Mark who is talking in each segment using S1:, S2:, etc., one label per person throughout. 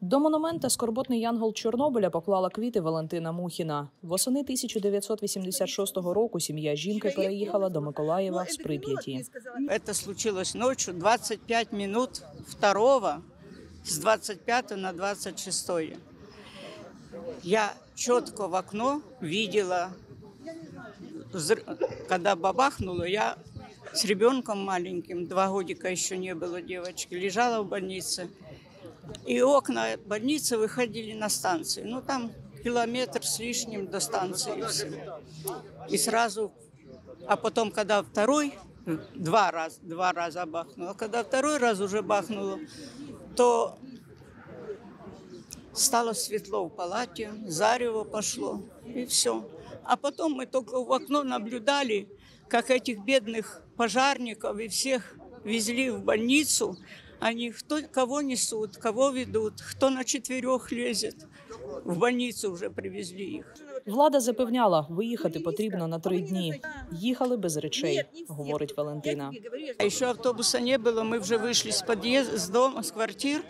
S1: До монумента скорботний янгол Чорнобиля поклала квіти Валентина Мухіна. Восени 1986 року сім'я жінки переїхала до Миколаєва з Прип'яті.
S2: Это случилось ночью, 25 минут второго, с 25 на 26. Я четко в окно видела, взрыв- когда бабахнуло, я с ребенком маленьким, два годика еще не было девочки, лежала в больнице. И окна больницы выходили на станцию. Ну, там километр с лишним до станции. всё. И сразу, а потом, когда второй, два раза, два раза бахнуло, а когда второй раз уже бахнуло, то стало светло в палате, зарево пошло, и все. А потом мы только в окно наблюдали, как этих бедных пожарников и всех везли в больницу. Они кто, кого несут, кого ведут, кто на четверех лезет. В больницу уже привезли их.
S1: Влада запевняла, виїхати потрібно на три дні. Їхали без речей, говорить Валентина.
S2: А еще автобуса не было, мы уже вышли с подъезда, с дома, с квартир.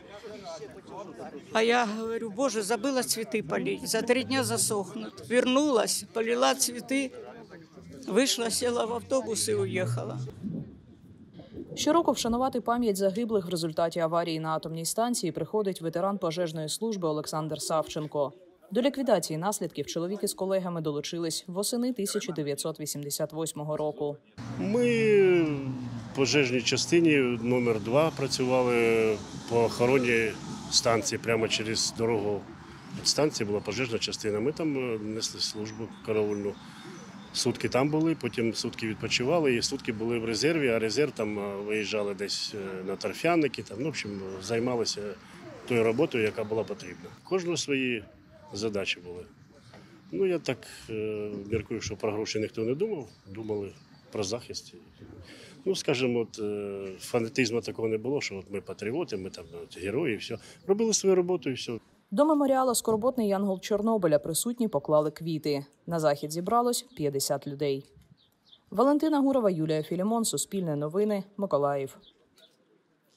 S2: А я говорю, боже, забыла цветы полить. За три дня засохнут. Вернулась, полила цветы, вышла, села в автобус и уехала.
S1: Щороку вшанувати пам'ять загиблих в результаті аварії на атомній станції приходить ветеран пожежної служби Олександр Савченко. До ліквідації наслідків чоловік із колегами долучились восени 1988 року.
S3: Ми в пожежній частині номер 2 працювали по охороні станції прямо через дорогу від станції була пожежна частина. Ми там е, несли службу караульну. Сутки там були, потім сутки відпочивали, і сутки були в резерві, а резерв там е, виїжджали десь е, на торфяники. Там, ну, в общем, займалися тою роботою, яка була потрібна. Кожного свої задачі були. Ну, я так е, міркую, що про гроші ніхто не думав, думали про захист. Ну, скажімо, от, фанатизму такого не було, що от ми патріоти, ми там от, герої, і все. Робили свою роботу і все.
S1: До меморіалу скорботний янгол Чорнобиля присутні поклали квіти. На захід зібралось 50 людей. Валентина Гурова, Юлія Філімон, Суспільне новини, Миколаїв.